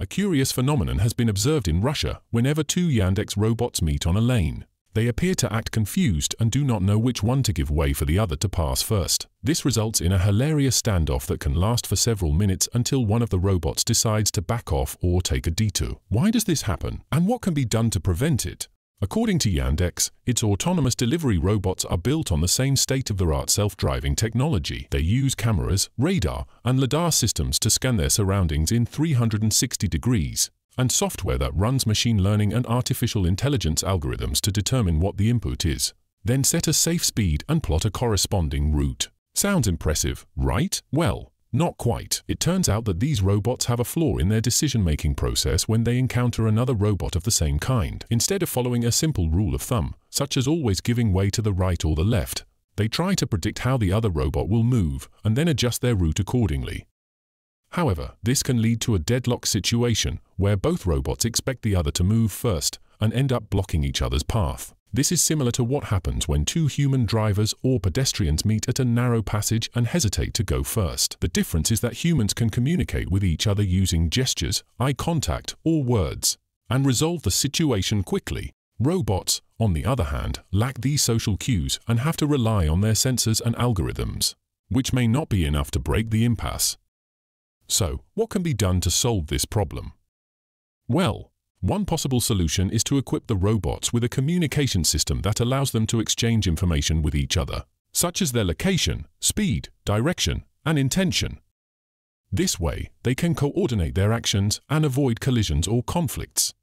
A curious phenomenon has been observed in Russia whenever two Yandex robots meet on a lane. They appear to act confused and do not know which one to give way for the other to pass first. This results in a hilarious standoff that can last for several minutes until one of the robots decides to back off or take a detour. Why does this happen, and what can be done to prevent it? According to Yandex, its autonomous delivery robots are built on the same state-of-the-art self-driving technology. They use cameras, radar, and LiDAR systems to scan their surroundings in 360 degrees, and software that runs machine learning and artificial intelligence algorithms to determine what the input is. Then set a safe speed and plot a corresponding route. Sounds impressive, right? Well, not quite. It turns out that these robots have a flaw in their decision-making process when they encounter another robot of the same kind. Instead of following a simple rule of thumb, such as always giving way to the right or the left, they try to predict how the other robot will move and then adjust their route accordingly. However, this can lead to a deadlock situation where both robots expect the other to move first and end up blocking each other's path. This is similar to what happens when two human drivers or pedestrians meet at a narrow passage and hesitate to go first. The difference is that humans can communicate with each other using gestures, eye contact, or words, and resolve the situation quickly. Robots, on the other hand, lack these social cues and have to rely on their sensors and algorithms, which may not be enough to break the impasse. So, what can be done to solve this problem? Well, one possible solution is to equip the robots with a communication system that allows them to exchange information with each other, such as their location, speed, direction, and intention. This way, they can coordinate their actions and avoid collisions or conflicts.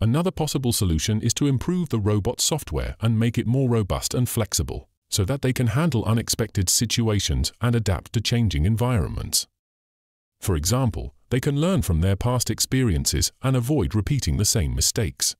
Another possible solution is to improve the robot software and make it more robust and flexible, so that they can handle unexpected situations and adapt to changing environments. For example, they can learn from their past experiences and avoid repeating the same mistakes.